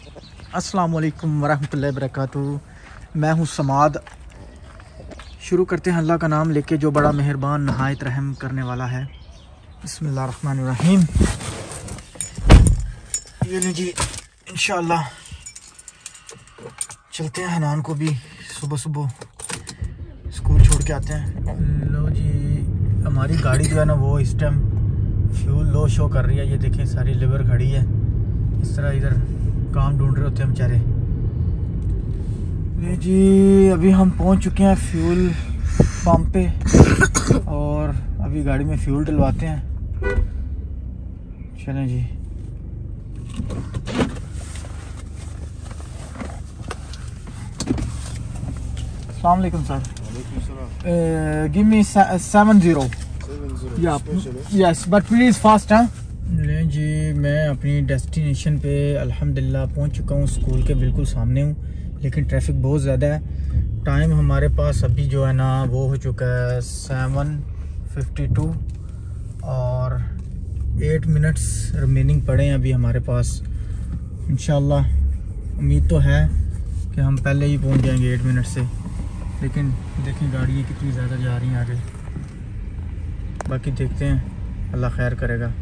अस्सलाम वालेकुम वबरकातुहू। मैं हूँ समाद। शुरू करते हैं अल्लाह का नाम लेके, जो बड़ा मेहरबान, नहायत, रहम करने वाला है। बसमीम ये लीजिए इंशाल्लाह चलते हैं हनान को भी, सुबह सुबह स्कूल छोड़ के आते हैं। लो जी, हमारी गाड़ी जो है ना, वो इस टाइम फ्यूल लो शो कर रही है। ये देखें, सारी लिवर खड़ी है। इस तरह इधर काम ढूंढ रहे होते हैं बेचारे। जी अभी हम पहुँच चुके हैं फ्यूल पंप पे और अभी गाड़ी में फ्यूल डलवाते हैं। चलें जी। अलैक्म sir. Give me seven zero. Yes but please fast हाँ। ले जी, मैं अपनी डेस्टिनेशन पे अल्हम्दुलिल्लाह पहुँच चुका हूँ स्कूल के बिल्कुल सामने हूँ, लेकिन ट्रैफ़िक बहुत ज़्यादा है। टाइम हमारे पास अभी जो है ना, वो हो चुका है सेवन फिफ्टी टू और एट मिनट्स रिमेनिंग पड़े हैं अभी हमारे पास। इन उम्मीद तो है कि हम पहले ही पहुँच जाएँगे एट मिनट से, लेकिन देखें गाड़ियाँ कितनी ज़्यादा जा रही हैं आगे। बाकी देखते हैं, अल्लाह खैर करेगा।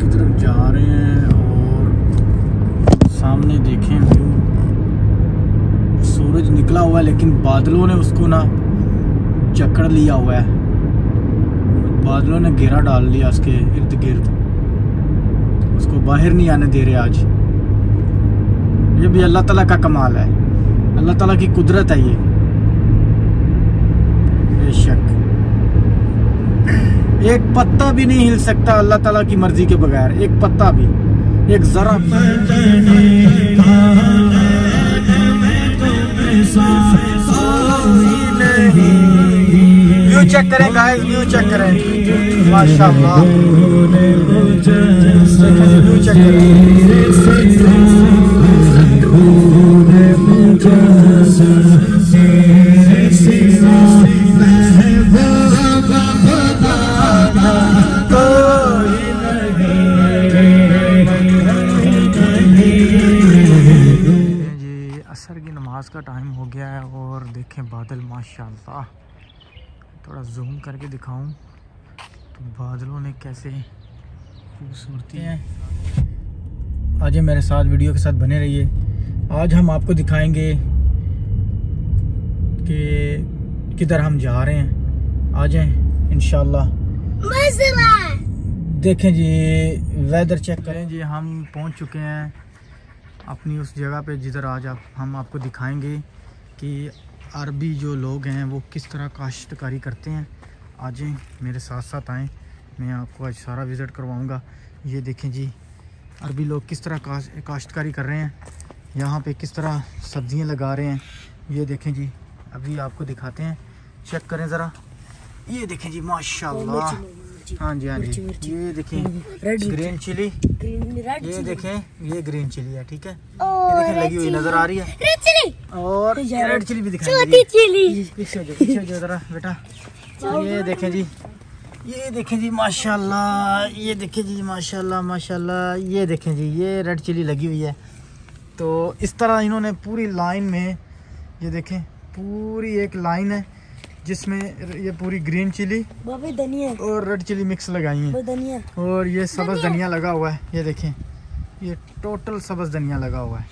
की तरफ़ जा रहे हैं और सामने देखें व्यू। सूरज निकला हुआ है, लेकिन बादलों ने उसको ना जकड़ लिया हुआ है। बादलों ने घेरा डाल लिया उसके इर्द गिर्द। उसको बाहर नहीं आने दे रहे आज। ये भी अल्लाह ताला का कमाल है। अल्लाह ताला की कुदरत है ये। एक पत्ता भी नहीं हिल सकता अल्लाह ताला की मर्ज़ी के बगैर, एक पत्ता भी। एक जरा व्यू चेक करें गाइस व्यू चेक करें। माशाल्लाह। व्यू चेक का टाइम हो गया है और देखें बादल माशाल्लाह। थोड़ा जूम करके दिखाऊँ तो बादलों ने कैसे खूबसूरती हैं। आज मेरे साथ वीडियो के साथ बने रहिए। आज हम आपको दिखाएँगे कि किधर हम जा रहे हैं। आ जाएँ इंशाल्लाह। देखें जी वेदर चेक करें। जी हम पहुँच चुके हैं अपनी उस जगह पे जिधर आज आप, हम आपको दिखाएँगे कि अरबी जो लोग हैं, वो किस तरह काश्तकारी करते हैं। आज मेरे साथ साथ आएँ। मैं आपको आज सारा विज़िट करवाऊँगा। ये देखें जी, अरबी लोग किस तरह काश काश्तकारी कर रहे हैं। यहाँ पे किस तरह सब्ज़ियाँ लगा रहे हैं। ये देखें जी, अभी आपको दिखाते हैं। चेक करें ज़रा। ये देखें जी, माशाल्लाह। हाँ जी हाँ जी। ये देखें ग्रीन चिली ये देखें ये ग्रीन चिली है ठीक है? ये देखें लगी हुई नज़र आ रही है। और रेड चिली भी दिखाई पीछे पीछे जरा बेटा। ये देखें जी ये देखें जी माशाल्लाह ये देखें जी माशाल्लाह माशाल्लाह ये देखें जी ये रेड चिली लगी हुई है। तो इस तरह इन्होंने पूरी लाइन में ये देखें पूरी एक लाइन है। जिसमें ये पूरी ग्रीन चिली धनिया। और रेड चिली मिक्स लगाई है। धनिया। और ये सब्ज़ धनिया। लगा हुआ है ये देखें। ये टोटल सब्ज़ धनिया लगा हुआ है।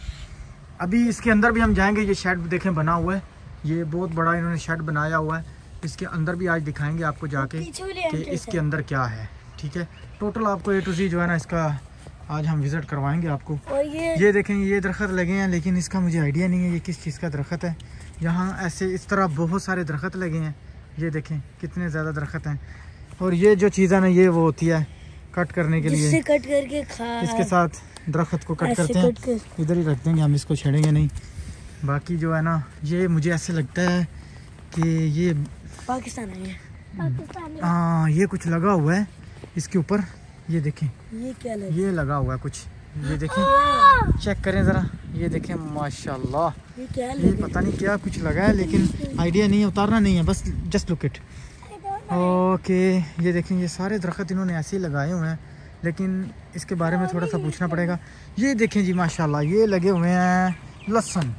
अभी इसके अंदर भी हम जाएँगे ये शेड देखें बना हुआ है। ये बहुत बड़ा इन्होंने शेड बनाया हुआ है। इसके अंदर भी आज दिखाएँगे आपको जाके कि इसके अंदर क्या है ठीक है? टोटल आपको ए टू जी जो है ना इसका आज हम विज़िट करवाएँगे आपको। और ये, ये देखें ये दरख्त लगे हैं लेकिन इसका मुझे आइडिया नहीं है ये किस चीज़ का दरख्त है। यहाँ ऐसे इस तरह बहुत सारे दरख्त लगे हैं। ये देखें कितने ज़्यादा दरख्त हैं। और ये जो चीज़ है ना ये वो होती है कट करने के लिए। कट करके खा इसके साथ दरख्त को कट करते हैं। इधर ही रख देंगे हम इसको छेड़ेंगे नहीं। बाकी जो है ना ये मुझे ऐसे लगता है कि ये पाकिस्तान है हाँ ये कुछ लगा हुआ है इसके ऊपर। ये देखें। ये क्या लगा? ये लगा हुआ है कुछ। ये देखें। चेक करें ज़रा। ये देखें माशाल्लाह। ये क्या ये पता नहीं क्या कुछ लगा है लेकिन आइडिया नहीं है उतारना नहीं है बस जस्ट लुक इट ओके ये देखें ये सारे दरख्त इन्होंने ऐसे ही लगाए हुए हैं लेकिन इसके बारे में थोड़ा सा पूछना पड़ेगा। ये देखें जी माशाल्लाह ये लगे हुए हैं लहसन।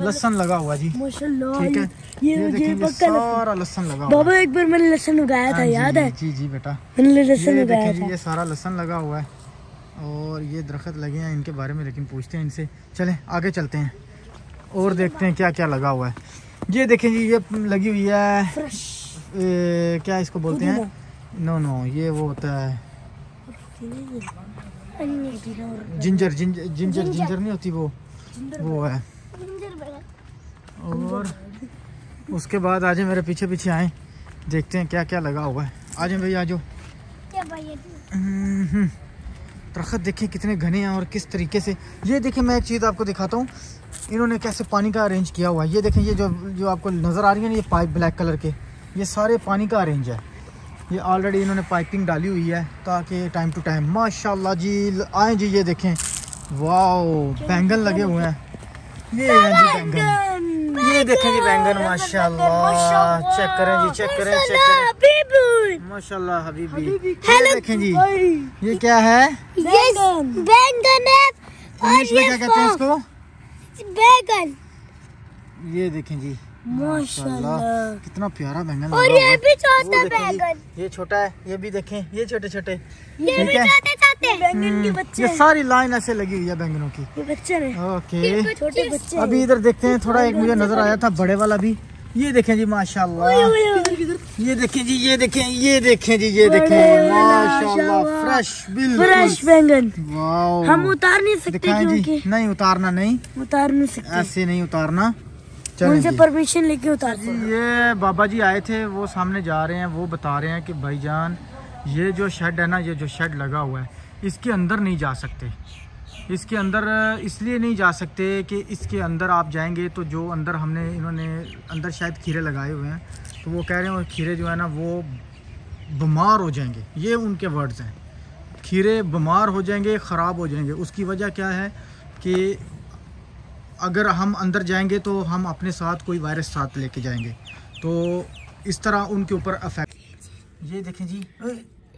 लहसन लगा हुआ जी। ठीक है? ये ये। सारा लहसन लगा हुआ बाबा एक बार मैंने लहसुन उगाया था हाँ याद है? जी जी बेटा। मैंने लहसुन ये उगाया था। ये सारा लहसन लगा हुआ है। और ये दरख्त लगे हैं इनके बारे में लेकिन पूछते हैं इनसे। चले आगे चलते हैं। और देखते हैं क्या क्या लगा हुआ है। ये देखें जी ये लगी हुई है। ए, क्या इसको बोलते हैं? नो नो ये वो होता है। Ginger ginger ginger. जिंजर नहीं होती वो? वो है। और उसके बाद आज मेरे पीछे पीछे आए। देखते हैं क्या क्या लगा हुआ है। आज भाई आ जाओ। हम्म, दरख्त देखें कितने घने हैं और किस तरीके से। ये देखें मैं एक चीज़ आपको दिखाता हूँ। इन्होंने कैसे पानी का अरेंज किया हुआ है। ये देखें ये जो जो आपको नज़र आ रही है ना ये पाइप ब्लैक कलर के। ये सारे पानी का अरेंज है। ये ऑलरेडी इन्होंने पाइपिंग डाली हुई है ताकि टाइम टू टाइम माशाल्लाह जी आए जी ये देखें। वाह बैंगन लगे हुए हैं। ये जी बैंगन ये देखें जी बैंगन माशाल्लाह चेक करें जी चेक करें चेक करें माशाल्लाह हबीबी ये देखें जी ये क्या है बैंगन बैंगन है इंग्लिश में क्या कहते हैं इसको बैंगन ये देखें जी माशाल्लाह कितना प्यारा बैंगन और ये भी छोटा बैंगन ये छोटा है ये भी देखें ये छोटे छोटे ये ठीक भी है बैंगन के हम्म, बच्चे ये सारी लाइन ऐसे लगी हुई है बैंगनों की। ये बच्चे ओके। छोटे बच्चे अभी इधर देखते हैं थोड़ा एक मुझे नज़र आया था बड़े वाला भी। ये देखें जी माशाल्लाह। ये देखें जी ये देखें ये देखें जी ये देखें। माशाल्लाह फ्रेश बिल्कुल। फ्रेश बैंगन। हम उतार नहीं सकते जी। क्योंकि नहीं उतारना नहीं। उतार नहीं सकते। ऐसे नहीं उतारना। चलें उनसे परमिशन लेके उतार जी, ये बाबा जी आए थे वो सामने जा रहे हैं वो बता रहे हैं कि भाईजान ये जो शेड है ना ये जो शेड लगा हुआ है इसके अंदर नहीं जा सकते। इसके अंदर, इसलिए नहीं जा सकते कि इसके अंदर आप जाएँगे तो जो अंदर हमने, इन्होंने अंदर शायद खीरे लगाए हुए हैं तो वो कह रहे हैं खीरे जो है ना, वो बीमार हो जाएँगे। ये उनके वर्ड्स हैं। खीरे बीमार हो जाएँगे, ख़राब हो जाएँगे। उसकी वजह क्या है कि अगर हम अंदर जाएँगे तो हम अपने साथ कोई वायरस साथ लेके जाएँगे। तो इस तरह उनके ऊपर अफेक्ट ये देखें जी।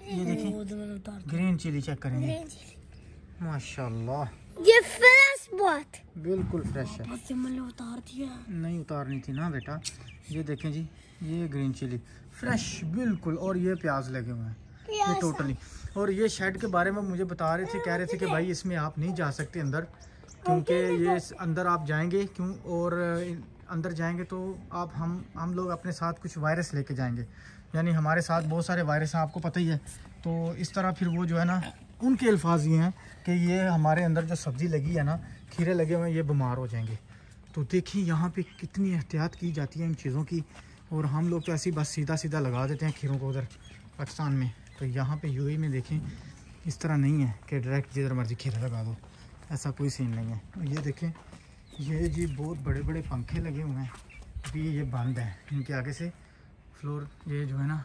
ये देखें ग्रीन चिली चेक करेंगे। माशाल्लाह। ये फ्रेश बहुत। बिल्कुल फ्रेश है। उतार दिया। नहीं उतारनी थी ना बेटा। ये देखें जी ये ग्रीन चिली फ्रेश बिल्कुल। और ये प्याज लगे हुए हैं। ये टोटली और ये शेड के बारे में मुझे बता रहे थे कह रहे थे कि भाई इसमें आप नहीं जा सकते अंदर क्योंकि ये अंदर आप जाएँगे क्यों? और अंदर जाएँगे तो आप, हम हम लोग अपने साथ कुछ वायरस लेके जाएँगे। यानी हमारे साथ बहुत सारे वायरस हैं, आपको पता ही है। तो इस तरह फिर वो जो है ना, उनके अल्फाज ये हैं कि ये हमारे अंदर जो सब्ज़ी लगी है ना, खीरे लगे हुए हैं, ये बीमार हो जाएँगे। तो देखिए, यहाँ पे कितनी एहतियात की जाती है इन चीज़ों की, और हम लोग तो ऐसे ही बस सीधा सीधा लगा देते हैं खीरों को उधर पाकिस्तान में। तो यहाँ पे यूएई में देखें, इस तरह नहीं है कि डायरेक्ट जिधर मर्ज़ी खीरा लगा दो, ऐसा कोई सीन नहीं है। ये देखें ये जी बहुत बड़े बड़े पंखे लगे हुए हैं। अभी ये बंद है। इनके आगे से फ्लोर ये जो है ना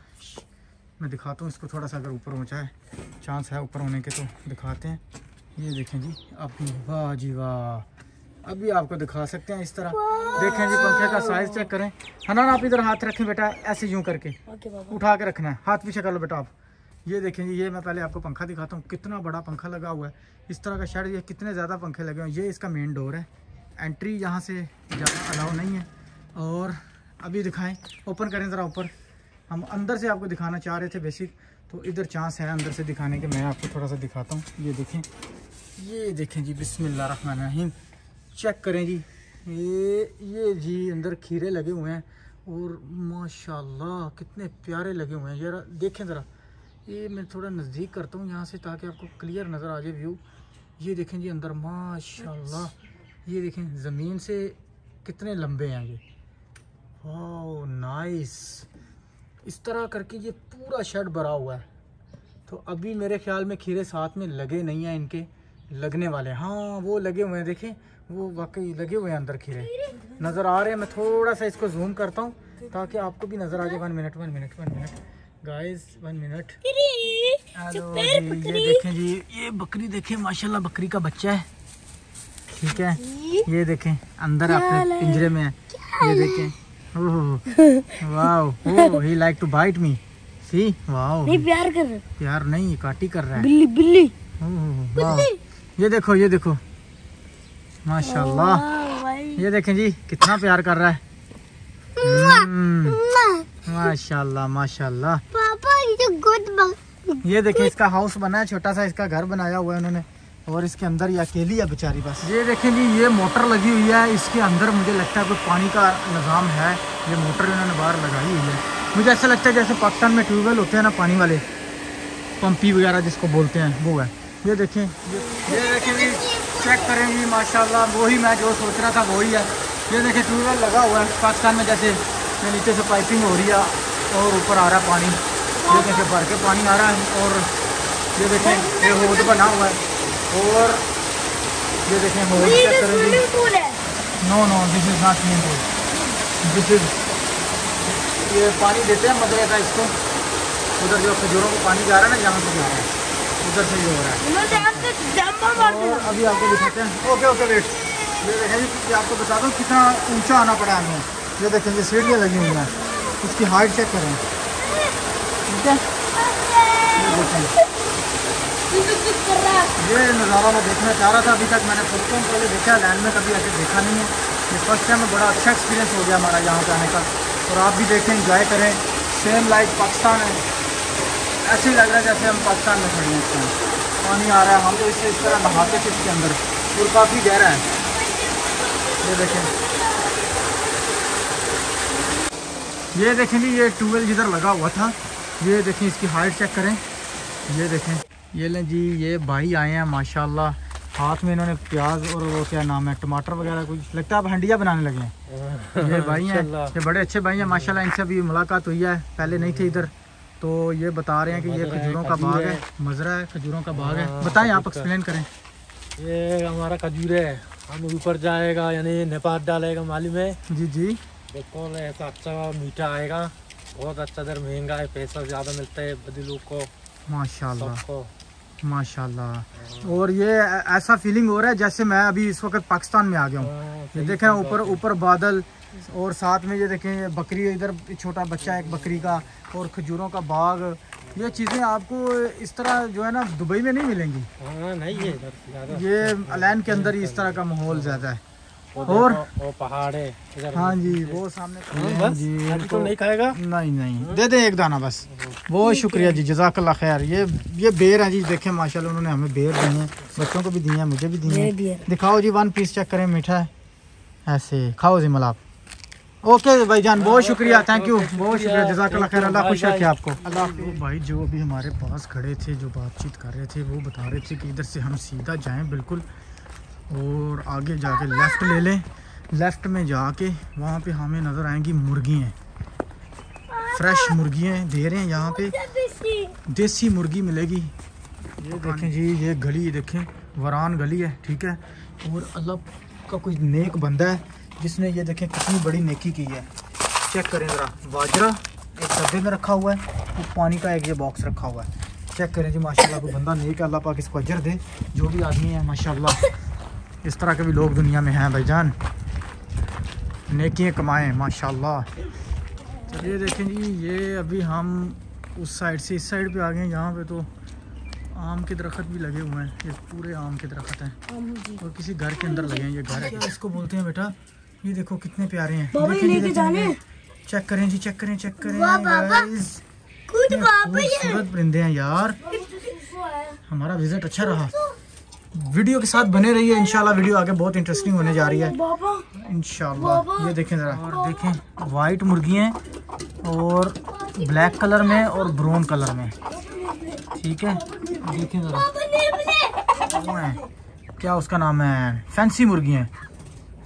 मैं दिखाता हूँ। इसको थोड़ा सा अगर ऊपर ऊँचा है चांस है ऊपर होने के तो दिखाते हैं। ये देखें जी अभी वाह जी वाह। अभी आपको दिखा सकते हैं इस तरह। देखें जी पंखे का साइज़ चेक करें। है ना आप इधर हाथ रखें बेटा ऐसे यूँ करके। उठा के रखना है। हाथ पीछे कर लो बेटा आप। ये देखें जी ये मैं पहले आपको पंखा दिखाता हूँ। कितना बड़ा पंखा लगा हुआ है। इस तरह का शेड ये कितने ज़्यादा पंखे लगे हुए हैं। ये इसका मेन डोर है। एंट्री यहाँ से ज़्यादा अलाउ नहीं है। और अभी दिखाएँ ओपन करें ज़रा ऊपर। हम अंदर से आपको दिखाना चाह रहे थे बेसिक तो इधर चांस है अंदर से दिखाने के। मैं आपको थोड़ा सा दिखाता हूँ। ये देखें ये देखें जी रहमान चेक करें जी। ये ये जी अंदर खीरे लगे हुए हैं। और माशाल्लाह, कितने प्यारे लगे हुए हैं। जरा देखें ज़रा। ये मैं थोड़ा नज़दीक करता हूँ यहाँ से ताकि आपको क्लियर नज़र आ जाए व्यू ये देखें जी अंदर, माशाल्लाह। ये देखें ज़मीन से कितने लंबे हैं ये। वाह नाइस इस तरह करके ये पूरा शेड भरा हुआ है। तो अभी मेरे ख्याल में खीरे साथ में लगे नहीं हैं इनके लगने वाले हाँ। वो लगे हुए हैं देखें वो वाकई लगे हुए हैं अंदर खीरे। नज़र आ रहे हैं मैं थोड़ा सा इसको जूम करता हूँ ताकि आपको भी नज़र आ जाए। One minute one minute one minute guys one minute hello ये देखें जी ये बकरी देखें माशाल्लाह बकरी का बच्चा है। ठीक है? ये देखें अंदर अपने पिंजरे में है। ये देखें। ओह wow oh he like to bite me see वाह नहीं प्यार कर रहे। यार नहीं काटी कर रहा है। बिल्ली बिल्ली। ओह, वाह ये देखो ये देखो। माशाल्लाह। ये देखें जी कितना प्यार कर रहा है। हम्म, माशाल्लाह माशाल्लाह। पापा ये गुड ये देखें इसका हाउस बना है छोटा सा इसका घर बनाया हुआ है उन्होंने। और इसके अंदर ये अकेली है बेचारी बस। ये देखें जी, ये मोटर लगी हुई है। इसके अंदर मुझे लगता है कोई पानी का निज़ाम है। ये मोटर इन्होंने बाहर लगाई हुई है। मुझे ऐसा लगता है जैसे पाकिस्तान में ट्यूबवेल होते हैं ना, पानी वाले पंपी वगैरह जिसको बोलते हैं, वो है। ये देखें ये देखें जी चेक करें जी, माशाल्लाह, वही मैं जो सोच रहा था, वही है। ये देखें, ट्यूबवेल लगा हुआ है पाकिस्तान में, जैसे नीचे से पाइपिंग हो रही है और ऊपर आ रहा है पानी। ये देखें, भर के पानी आ रहा है और ये देखें, ये होद बना हुआ है। और ये देखें जी स्विमिंग पूल है। No no this is not swimming pool this is ये पानी देते हैं मदरे का इसको। उधर जो खजूरों को पानी जा रहा है ना यहाँ से जा रहा है। उधर से ये हो रहा है। और अभी आपको दिखाते हैं। ओके ओके वेट ये देखें जी आपको बता दूँ कितना ऊँचा आना पड़ा हमें। ये देखें ये सीढ़ियाँ लगी हुई हैं। इसकी हाइट चेक करें। ठीक है? ये नज़ारा मैं देखना चाह रहा था, अभी तक मैंने फ़र्स्ट टाइम पहले देखा लैंड में कभी ऐसे देखा नहीं है। ये फ़र्स्ट टाइम में बड़ा अच्छा एक्सपीरियंस हो गया हमारा यहाँ आने का। और आप भी देखें इंजॉय करें। सेम लाइक पाकिस्तान है। ऐसे ही लग रहा है जैसे हम पाकिस्तान में खड़े हैं इस पानी आ रहा है, हम तो इससे इस तरह नहाते थे इसके अंदर। और काफ़ी गहरा है। ये देखें। ये देखें जी, ये ट्यूबवेल जिधर लगा हुआ था। ये देखें, इसकी हाइट चेक करें। ये देखें। ये लें जी ये भाई आए हैं माशाल्लाह। हाथ में इन्होंने प्याज और वो क्या नाम है टमाटर वगैरह कुछ लगता है आप हंडिया बनाने लगे हैं। ये भाई हैं ये बड़े अच्छे भाई हैं माशाल्लाह इनसे भी मुलाकात हुई है पहले नहीं थे इधर। तो ये बता रहे हैं कि ये खजूरों का बाग है मजरा है खजूरों का बाग है। बताएँ आप एक्सप्लेन करें। ये हमारा खजूर है हम ऊपर जाएगा यानी नेपाल डालेगा माली में जी जी। बिल्कुल ऐसा अच्छा मीठा आएगा बहुत अच्छा दर महँगा है पैसा ज़्यादा मिलता है बदी लोग को। माशाल्लाह। माशाल्लाह। और ये ऐसा फीलिंग हो रहा है जैसे मैं अभी इस वक्त पाकिस्तान में आ गया हूँ। हाँ, ये देखें ऊपर ऊपर बादल और साथ में ये देखें बकरी इधर छोटा बच्चा है एक बकरी का और खजूरों का बाग। ये चीज़ें आपको इस तरह जो है ना दुबई में नहीं मिलेंगी। हाँ नहीं है ये अलैन के अंदर ही इस तरह का माहौल ज़्यादा है। और? वो पहाड़ है हाँ जी वो सामने हाँ, हाँ। बस? जी अभी तो नहीं खाएगा? नहीं नहीं। दे दें एक दाना बस। बहुत शुक्रिया जी जजाकल्ला खैर। ये ये बेर है जी देखें माशाल्लाह उन्होंने हमें बेर दिए हैं। बच्चों को भी दिए हैं मुझे भी दिए हैं। दिखाओ जी वन पीस चेक करें मीठा है। ऐसे खाओ जी मलाप ओके भाई जान बहुत शुक्रिया थैंक यू बहुत शुक्रिया। जजाकल्ला खैर अल्लाह खुश रखे आपको। अल्लाह तो भाई जो अभी हमारे पास खड़े थे जो बातचीत कर रहे थे वो बता रहे थे कि इधर से हम सीधा जाएँ बिल्कुल। और आगे जाके लेफ़्ट ले लें। लेफ़्ट में जाके वहाँ पे हमें नज़र आएँगी मुर्गियाँ। फ्रेश मुर्गियाँ दे रहे हैं यहाँ पे। देसी मुर्गी मिलेगी। ये देखें जी ये गली देखें। वरान गली है ठीक है। और अल्लाह का कोई नेक बंदा है जिसने ये देखें कितनी बड़ी नेकी की है। चेक करें ज़रा। बाजरा एक डब्बे में रखा हुआ है और पानी का एक ये बॉक्स रखा हुआ है। चेक करें जी माशाल्लाह कोई बंदा नेक है अल्लाह पाक इसको अजर दे। जो भी आदमी है माशाल्लाह। इस तरह के भी लोग दुनिया में हैं भाईजान। नेकियाँ कमाएँ माशाल्लाह। तो ये देखें जी ये अभी हम उस साइड से इस साइड पे आ गए हैं यहाँ पे तो आम के दरख्त भी लगे हुए हैं ये पूरे आम के दरख्त हैं। और किसी घर के अंदर लगे हैं ये घर है। इसको बोलते हैं बेटा ये देखो कितने प्यारे हैं। बाबा, देखें जी, देखें, चेक करें जी चेक करें चेक करें खूबसूरत परिंदे हैं यार। हमारा विज़िट अच्छा रहा। वीडियो के साथ बने रहिए इंशाल्लाह वीडियो आगे बहुत इंटरेस्टिंग होने जा रही है। इंशाल्लाह ये देखें ज़रा और देखें वाइट मुर्गी हैं और ब्लैक कलर में और ब्राउन कलर में। ठीक है? देखें ज़रा। क्या उसका नाम है? फैंसी मुर्गी हैं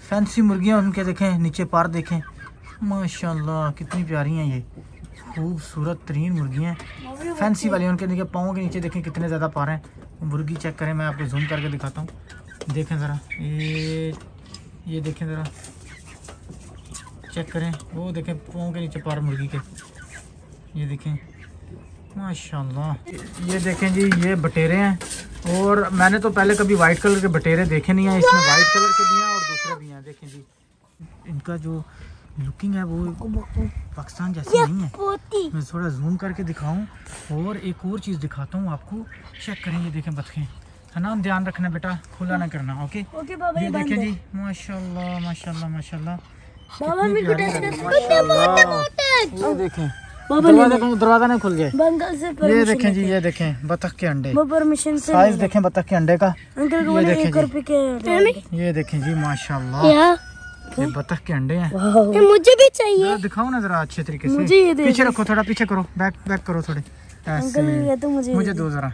फैंसी मुर्गियाँ उनके देखें नीचे पार देखें। माशाल्लाह कितनी प्यारी हैं ये। खूबसूरत तरीन मुर्गियाँ फैंसी वाली उनके नीचे पाँव के नीचे देखें कितने ज़्यादा पार हैं। मुर्गी चेक करें, मैं आपको जूम करके दिखाता हूँ। देखें ज़रा, ये ये देखें ज़रा। चेक करें, वो देखें पाँव के नीचे पार मुर्गी के। ये देखें, माशाल्लाह। ये देखें जी, ये बटेरे हैं, और मैंने तो पहले कभी वाइट कलर के बटेरे देखे नहीं हैं, इसमें वाइट कलर के भी हैं और दूसरे भी हैं। देखें जी, इनका जो लुकिंग है वो पाकिस्तान जैसी नहीं है। मैं थोड़ा जूम करके दिखाऊँ और एक और चीज़ दिखाता हूँ आपको। चेक करें ये देखें बतखें। है ना? ध्यान रखना बेटा खुला ना करना ओके ओके बाबा ये देखें जी। माशाल्लाह माशाल्लाह माशाल्लाह। बाबा कितनी को टच लग रही है, कर ये देखें। दरवाज़ा नहीं। खुल गया। ये देखें जी ये देखें बतख के अंडे। वो परमिशन साइज़ देखें बतख के अंडे का। ये देखें जी। ये देखें जी माशाल्लाह। क्या? ये बतख के अंडे हैं। ये मुझे भी चाहिए। दिखाओ ना जरा अच्छे तरीके से। मुझे ये दे पीछे रखो थोड़ा पीछे करो। बैक बैक करो थोड़े। अंकल ये तो मुझे मुझे दो जरा।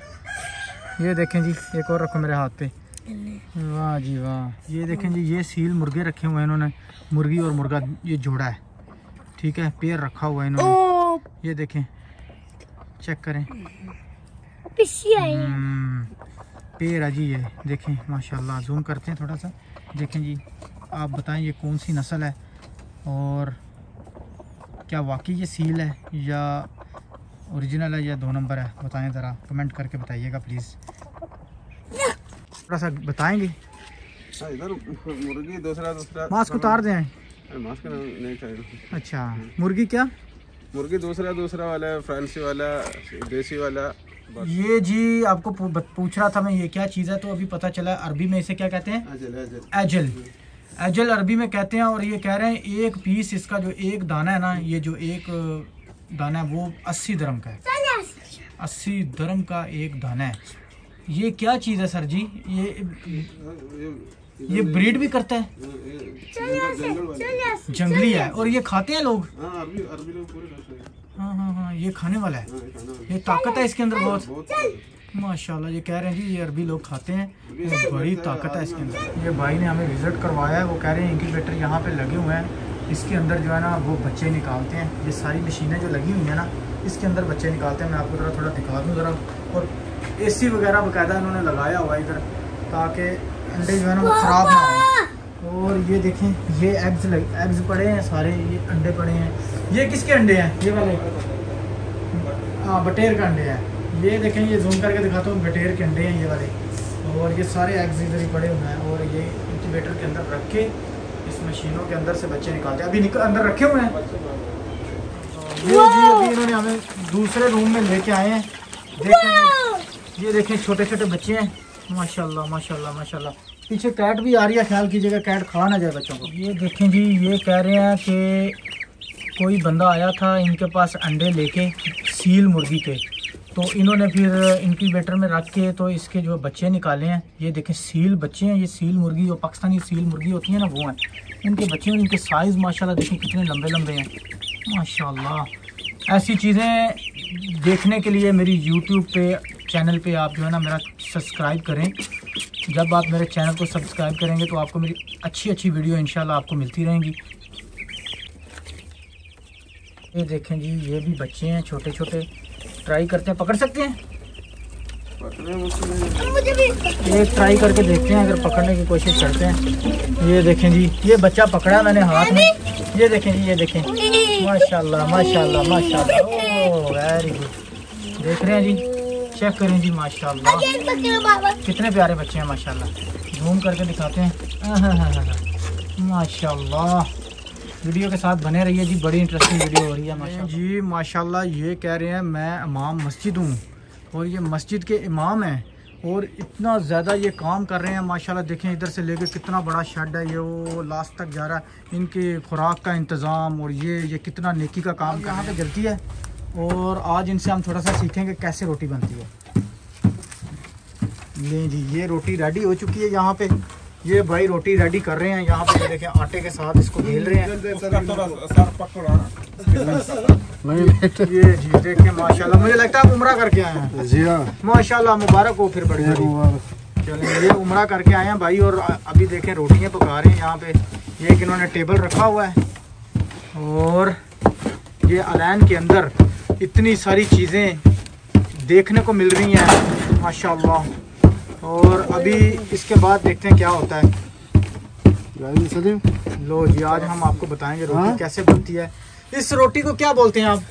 ये देखें जी एक और रखो मेरे हाथ पे। वाह जी वाह। ये देखें जी ये सील मुर्गे रखे हुए हैं इन्होंने। मुर्गी और मुर्गा ये जोड़ा है। ठीक है पेड़ रखा हुआ है इन्होंने। ये देखें। चेक करें। पिशी आई। हम्म, पेड़ है जी ये। देखें माशाल्लाह जूम करते हैं थोड़ा सा। देखें जी। आप बताएँ ये कौन सी नस्ल है और क्या वाकई ये सील है या ओरिजिनल है या दो नंबर है? बताएँ ज़रा कमेंट करके बताइएगा प्लीज़ थोड़ा सा बताएँगे? हाँ, मुर्गी दूसरा दूसरा मास्क उतार दें। मास्क नहीं चाहिए। अच्छा मुर्गी क्या? मुर्गी दूसरा दूसरा वाला है फ्रांसी वाला देसी वाला ये जी आपको पूछ रहा था मैं ये क्या चीज़ है? तो अभी पता चला अरबी में इसे क्या कहते हैं? अजल अजल एजल एजल अरबी में कहते हैं और ये कह रहे हैं, एक पीस इसका जो एक दाना है ना, ये जो एक दाना है, वो अस्सी दरम का है। अस्सी दरम का एक दाना है। ये क्या चीज़ है सर जी? ये ये ब्रीड भी करता है? जंगल है। और ये खाते हैं लोग? हाँ हैं हाँ ये खाने वाला है। ये ताकत है इसके अंदर बहुत। माशाल्लाह ये कह रहे हैं जी ये अरबी लोग खाते हैं। बड़ी ताकत है इसके अंदर। ये भाई ने हमें विज़िट करवाया है वो कह रहे हैं इंक्यूबेटर यहाँ पे लगे हुए हैं। इसके अंदर जो है ना वो बच्चे निकालते हैं। ये सारी मशीनें जो लगी हुई हैं ना इसके अंदर बच्चे निकालते हैं। मैं आपको ज़रा थोड़ा दिखा दूँ ज़रा। और एसी वगैरह बाकायदा इन्होंने लगाया हुआ है इधर ताकि अंडे जो है ना वो ख़राब ना हो। और ये देखें ये एग्स लग एग्स पड़े हैं सारे ये अंडे पड़े हैं। ये किसके अंडे हैं? ये वाले। हाँ बटेर का अंडे हैं। ये देखें ये जूम करके दिखाता हूँ बटेर के अंडे हैं ये वाले। और ये सारे एग्स इधर ही पड़े हुए हैं और ये इंक्यूबेटर के अंदर रख के इस मशीनों के अंदर से बच्चे निकालते हैं। अभी निक, अंदर रखे हुए हैं। ये जी अभी इन्होंने हमें दूसरे रूम में लेके आए हैं। देखें ये देखें छोटे छोटे बच्चे हैं। माशाल्लाह माशाल्लाह माशाल्लाह। पीछे कैट भी आ रही है ख्याल कीजिएगा कैट खा ना जाए बच्चों को। ये देखें जी ये कह रहे हैं कि कोई बंदा आया था इनके पास अंडे लेके सील मुर्गी के। तो इन्होंने फिर इंक्यूबेटर में रख के तो इसके जो बच्चे निकाले हैं, ये देखें सील बच्चे हैं, ये सील मुर्गी, जो पाकिस्तानी सील मुर्गी होती है ना, वो हैं। इनके बच्चे हैं इनके साइज़ माशाल्लाह, देखें, कितने लंबे लंबे हैं। माशाल्लाह। ऐसी चीज़ें देखने के लिए मेरी यूट्यूब पे चैनल पे आप जो है ना, मेरा सब्सक्राइब करें। जब आप मेरे चैनल को सब्सक्राइब करेंगे तो आपको मेरी अच्छी अच्छी वीडियो इंशाल्लाह आपको मिलती रहेंगी। ये देखें जी, ये भी बच्चे हैं छोटे छोटे ट्राई करते हैं पकड़ सकते हैं? एक ट्राई करके देखते हैं अगर पकड़ने की कोशिश करते हैं। ये देखें जी ये बच्चा पकड़ा मैंने हाथ में। ये देखें जी ये देखें। माशाल्लाह माशाल्लाह माशाल्लाह। ओह वेरी गुड देख रहे हैं जी चेक करें जी माशाल्लाह। कितने प्यारे बच्चे हैं माशाल्लाह। घूम करके दिखाते हैं। माशाल्लाह। वीडियो के साथ बने रहिए जी बड़ी इंटरेस्टिंग वीडियो हो रही है माशाल्लाह। जी माशाल्लाह ये कह रहे हैं मैं इमाम मस्जिद हूँ और ये मस्जिद के इमाम हैं और इतना ज़्यादा ये काम कर रहे हैं माशाल्लाह देखें इधर से लेके कितना बड़ा शेड है ये वो लास्ट तक जा रहा है। इनके खुराक का इंतज़ाम और ये ये कितना नेकी का काम यहाँ पे जलती है। और आज इनसे हम थोड़ा सा सीखेंगे कैसे रोटी बनती है। नहीं जी ये रोटी रेडी हो चुकी है यहाँ पे। ये भाई रोटी रेडी कर रहे हैं यहाँ पे ये देखें आटे के साथ इसको बेल रहे हैं। ये जी देखें माशाल्लाह मुझे लगता है उम्रा करके आए हैं। जी हाँ। माशाल्लाह मुबारक हो फिर बड़ी चलें ये उम्रा करके आए हैं भाई और अभी देखें रोटियाँ पका रहे हैं यहाँ पे। ये एक इन्होंने टेबल रखा हुआ है और ये अलैन के अंदर इतनी सारी चीज़ें देखने को मिल रही हैं माशाल्लाह। और अभी इसके बाद देखते हैं क्या होता है। सलीम? लो जी आज हम आपको बताएँगे रोटी हाँ? कैसे बनती है। इस रोटी को क्या बोलते हैं आप?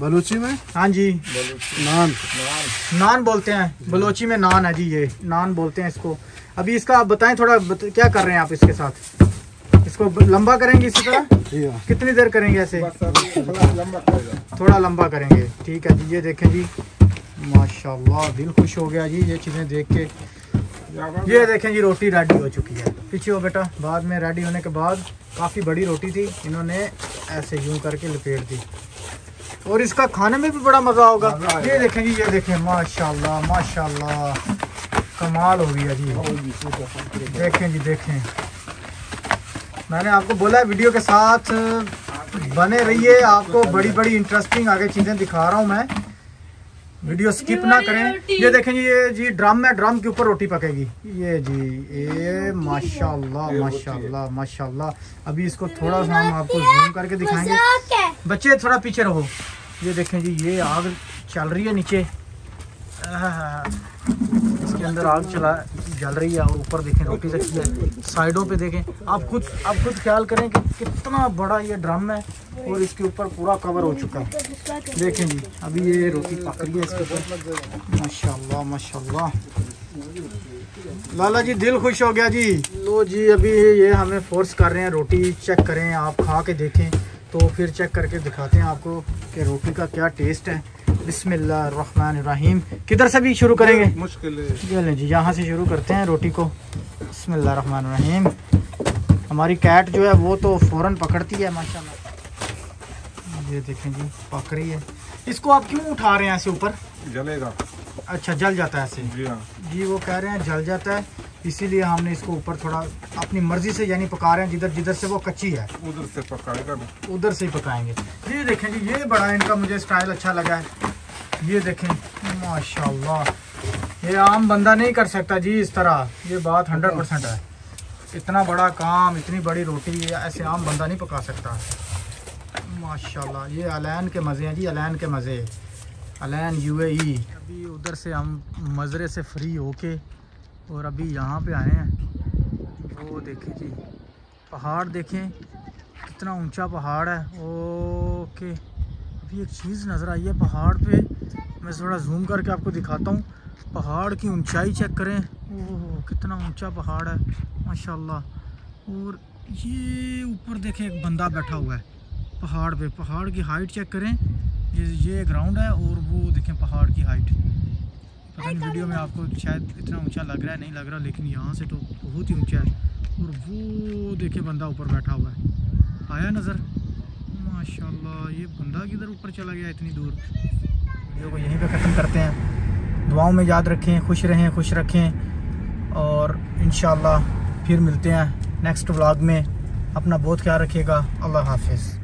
बलोची में? हाँ जी। नान। नान बोलते हैं। बलोची में नान है जी ये। नान बोलते हैं इसको। अभी इसका आप बताएँ थोड़ा बत, क्या कर रहे हैं आप इसके साथ? इसको लंबा करेंगे इसी तरह? कितनी देर करेंगे ऐसे? थोड़ा लंबा थोड़ा लंबा करेंगे। ठीक है जी ये देखें जी। माशाल्लाह दिल खुश हो गया जी ये चीज़ें देख के। ये देखें जी रोटी रेडी हो चुकी है। पीछे हो बेटा बाद में रेडी होने के बाद काफ़ी बड़ी रोटी थी इन्होंने ऐसे यूँ करके लपेट दी। और इसका खाने में भी बड़ा मज़ा होगा। ये देखें जी ये देखें माशाल्लाह माशाल्लाह कमाल हो गया जी। देखें जी देखें। मैंने आपको बोला है वीडियो के साथ बने रहिए आपको बड़ी बड़ी इंटरेस्टिंग आगे चीज़ें दिखा रहा हूँ मैं। वीडियो स्किप ना करें। ये देखें जी ये जी ड्रम है ड्रम के ऊपर रोटी पकेगी। ये जी ए माशाल्लाह माशाल्लाह माशाल्लाह। अभी इसको थोड़ा सा हम आपको जूम करके दिखाएँगे। बच्चे थोड़ा पीछे रहो। ये देखें जी ये आग चल रही है नीचे। इसके अंदर आग चला जल रही है, और ऊपर देखें, रोटी रखी है। साइडों पे देखें, आप खुद आप खुद ख्याल करें कि कितना बड़ा ये ड्रम है, और इसके ऊपर पूरा कवर हो चुका है। देखें जी, अभी ये रोटी पक रही है इसके ऊपर। माशाल्लाह माशाल्लाह। लाला जी, दिल खुश हो गया जी? लो जी, अभी ये हमें फोर्स कर रहे हैं, रोटी चेक करें, आप खा के देखें तो फिर चेक करके दिखाते हैं आपको कि रोटी का क्या टेस्ट है। बिस्मिल्लाहिर्रहमानिर्रहीम। किधर से भी शुरू करेंगे? मुश्किल है जी यहाँ से शुरू करते हैं रोटी को। बिस्मिल्लाहिर्रहमानिर्रहीम। हमारी कैट जो है वो तो फ़ौरन पकड़ती है माशाल्लाह। ये देखें जी पक रही है। इसको आप क्यों उठा रहे हैं ऐसे ऊपर? जलेगा। अच्छा जल जाता है ऐसे। जी हाँ। जी वो कह रहे हैं जल जाता है। इसीलिए हमने इसको ऊपर थोड़ा अपनी मर्ज़ी से यानी पका रहे हैं जिधर जिधर से वो कच्ची है। उधर से पकाएगा उधर से ही पकाएँगे। ये देखें जी ये बड़ा इनका मुझे स्टाइल अच्छा लगा है। ये देखें, माशाल्लाह। ये आम बंदा नहीं कर सकता जी इस तरह। ये बात हंड्रेड परसेंट है। इतना बड़ा काम, इतनी बड़ी रोटी ऐसे आम बंदा नहीं पका सकता। माशाल्लाह, ये अलैन के मज़े हैं जी, अलैन के मज़े। अलैन यूएई अभी उधर से हम मज़रे से फ्री होके और अभी यहाँ पे आए हैं। वो देखें जी, पहाड़ देखें। कितना ऊँचा पहाड़ है। ओके। अभी एक चीज़ नज़र आई है पहाड़ पे। मैं थोड़ा जूम करके आपको दिखाता हूँ। पहाड़ की ऊंचाई चेक करें। ओह, कितना ऊँचा पहाड़ है, माशाल्लाह। और ये ऊपर देखें, एक बंदा बैठा हुआ है पहाड़ पे। पहाड़ की हाइट चेक करें। ये ये ग्राउंड है और वो देखें पहाड़ की हाइट पता नहीं वीडियो में आपको शायद इतना ऊँचा लग रहा है, नहीं लग रहा, लेकिन यहाँ से तो बहुत ही ऊँचा है। और वो देखे बंदा ऊपर बैठा हुआ है। आया नज़र? माशाल्लाह, ये बंदा किधर ऊपर चला गया इतनी दूर? वीडियो को यहीं पे ख़त्म करते हैं। दुआओं में याद रखें, खुश रहें, खुश रखें और इन फिर मिलते हैं नेक्स्ट व्लॉग में। अपना बहुत ख्याल रखिएगा। अल्लाह हाफिज़।